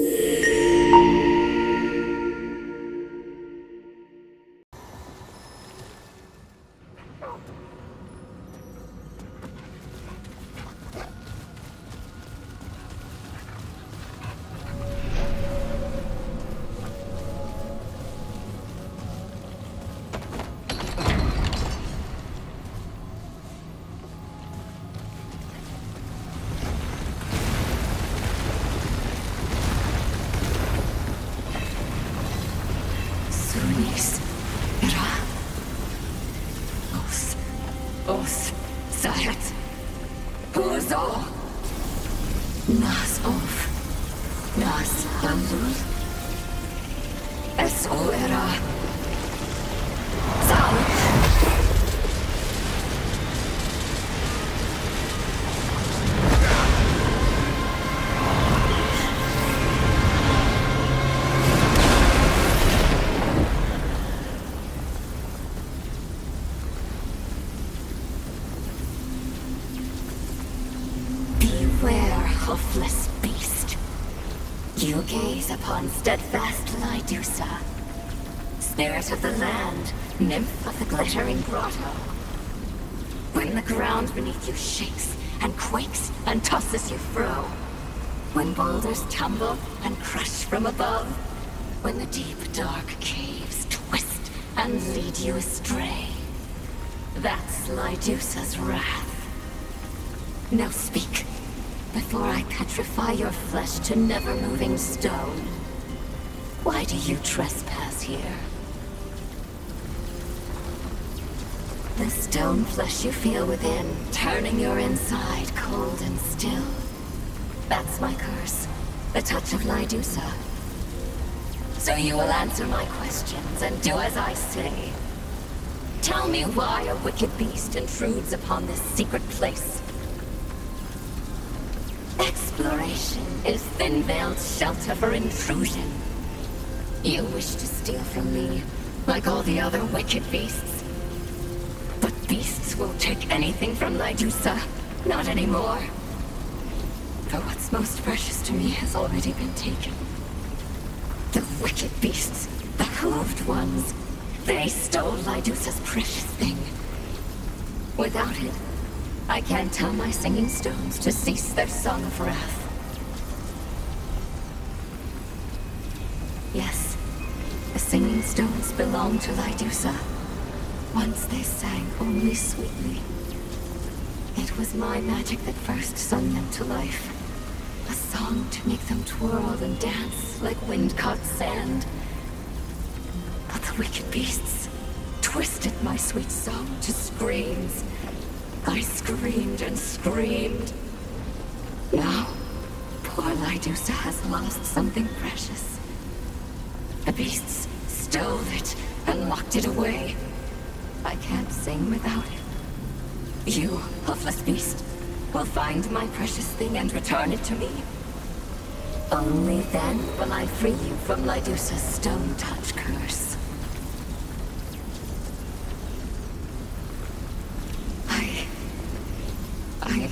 Yeah. So. Nas auf. Nas Bandul. S.O.R.A. Sau. Upon steadfast Lydusa, spirit of the land, nymph of the glittering grotto. When the ground beneath you shakes and quakes and tosses you fro, when boulders tumble and crush from above, when the deep dark caves twist and lead you astray, that's Lydusa's wrath. Now speak, before I petrify your flesh to never-moving stone. Why do you trespass here? The stone flesh you feel within, turning your inside cold and still. That's my curse, the touch of Lydusa. So you will answer my questions and do as I say. Tell me why a wicked beast intrudes upon this secret place. Exploration is thin-veiled shelter for intrusion. You wish to steal from me, like all the other wicked beasts. But beasts will take anything from Lydusa, not anymore. For what's most precious to me has already been taken. The wicked beasts, the hooved ones, they stole Lydusa's precious thing. Without it, I can't tell my singing stones to cease their song of wrath. Yes, singing stones belong to Lydusa. Once they sang only sweetly. It was my magic that first sung them to life. A song to make them twirl and dance like wind-caught sand. But the wicked beasts twisted my sweet song to screams. I screamed and screamed. Now, poor Lydusa has lost something precious. The beasts stole it and locked it away. I can't sing without it. You, hoofless beast, will find my precious thing and return it to me. Only then will I free you from Lydusa's stone touch curse. I... I...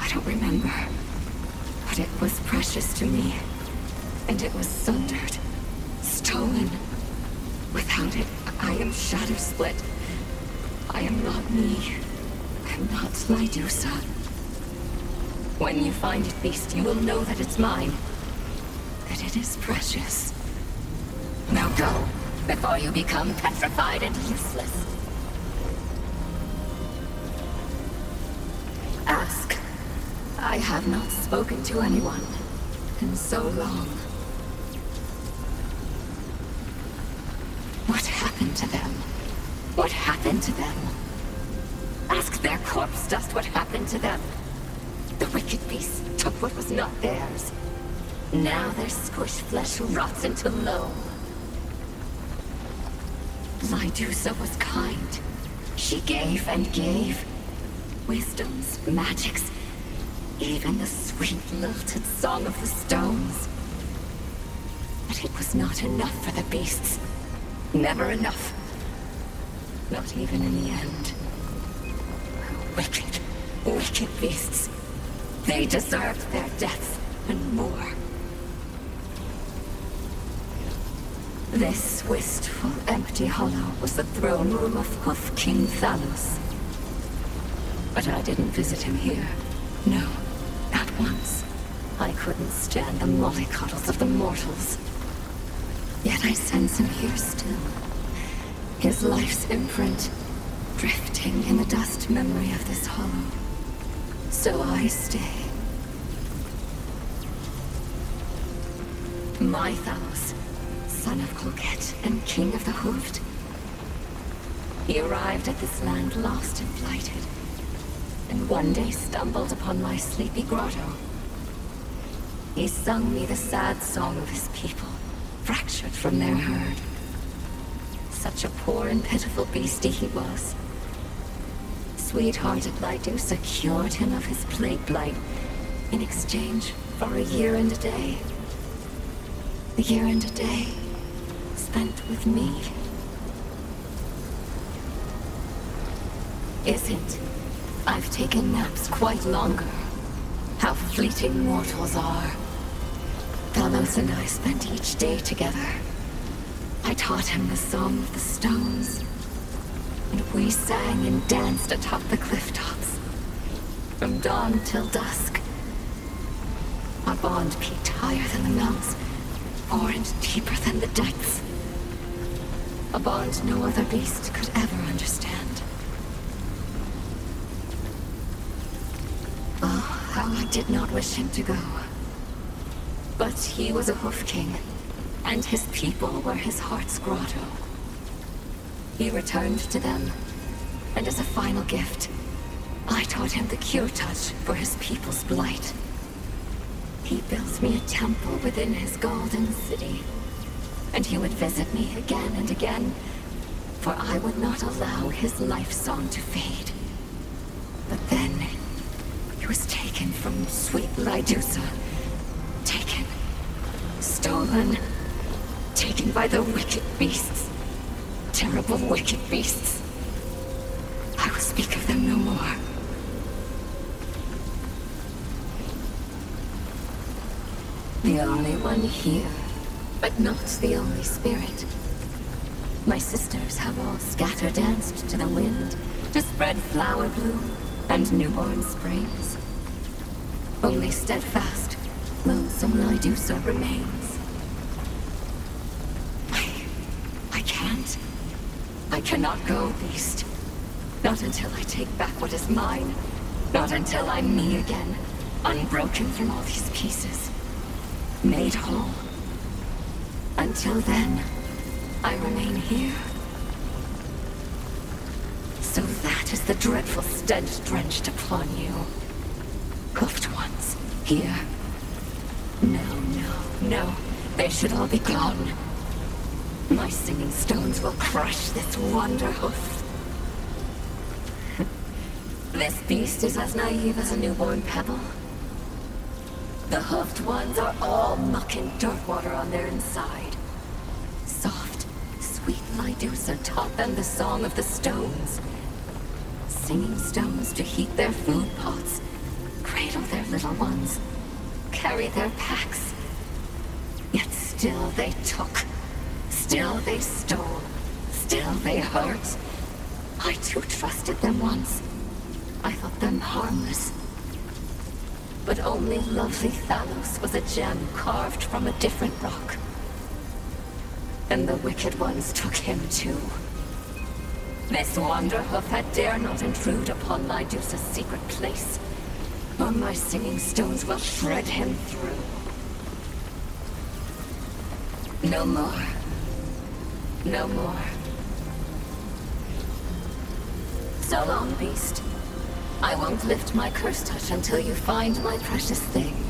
I don't remember. But it was precious to me. And it was sundered. Stolen. Without it, I am split. I am not me. I am not Lydusa. When you find it, Beast, you will know that it's mine. That it is precious. Now go, before you become petrified and useless. Ask. I have not spoken to anyone in so long. What happened to them? What happened to them? Ask their corpse dust what happened to them. The wicked beast took what was not theirs. Now their squished flesh rots into loam. Lydusa was kind. She gave and gave. Wisdoms, magics, even the sweet lilted song of the stones. But it was not enough for the beasts. Never enough. Not even in the end. Wicked, wicked beasts. They deserved their deaths and more. This wistful, empty hollow was the throne room of Hoof King Thalos. But I didn't visit him here. No, not once. I couldn't stand the mollycoddles of the mortals. Yet I sense him here still. His life's imprint, drifting in the dust memory of this hollow. So I stay. My Thalos, son of Colquette and king of the Hoofed. He arrived at this land lost and blighted, and one day stumbled upon my sleepy grotto. He sung me the sad song of his people, fractured from their herd. Such a poor and pitiful beastie he was. Sweethearted Lydusa cured him of his plague blight in exchange for a year and a day. A year and a day spent with me. Is it? I've taken naps quite longer. How fleeting mortals are. Thalos and I spent each day together. I taught him the Song of the Stones. And we sang and danced atop the cliff tops. From dawn till dusk. Our bond peaked higher than the mounts, more and deeper than the depths. A bond no other beast could ever understand. Oh, how I did not wish him to go. He was a hoof king, and his people were his heart's grotto. He returned to them, and as a final gift, I taught him the cure touch for his people's blight. He built me a temple within his golden city, and he would visit me again and again, for I would not allow his life song to fade. But then, he was taken from sweet Lydusa. Taken. By the wicked beasts terrible, wicked beasts. I will speak of them no more. The only one here, but not the only spirit. My sisters have all scatter danced to the wind to spread flower bloom and newborn springs. Only steadfast, lonesome Lydusa remains. I cannot go, Beast. Not until I take back what is mine. Not until I'm me again. Unbroken from all these pieces. Made whole. Until then, I remain here. So that is the dreadful stench drenched upon you. Hoofed ones, here. No, no, no. They should all be gone. My singing stones will crush this wonder hoof. this beast is as naive as a newborn pebble. The hoofed ones are all muck and dirt water on their inside. Soft, sweet Lydusa taught them the song of the stones. Singing stones to heat their food pots, cradle their little ones, carry their packs. Yet still they took Still they stole. Still they hurt. I too trusted them once. I thought them harmless. But only lovely Thalos was a gem carved from a different rock. And the wicked ones took him too. This Wanderhoof had dare not intrude upon Lydusa's secret place. Or my singing stones will shred him through. No more. No more. So long, beast. I won't lift my curse touch until you find my precious thing.